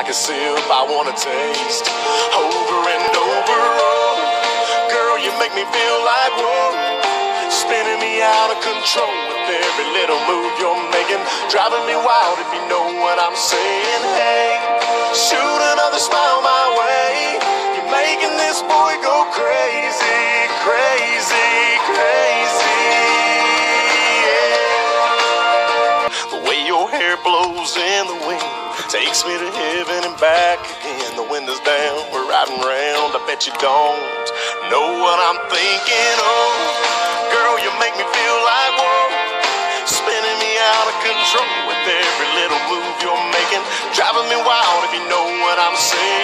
like a sip I wanna taste over and over. Oh, girl, you make me feel like whoa, spinning me out of control with every little move you're making, driving me wild if you know what I'm saying. Hey, shoot another smile my way. You're making this boy go crazy, crazy, crazy. Yeah. The way your hair blows in the wind takes me to heaven and back again. The windows down, we're riding round. I bet you don't know what I'm thinking. Oh, girl, you make me feel like whoa, spinning me out of control with every little move you're making, driving me wild if you know what I'm saying.